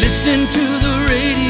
Listening to the radio.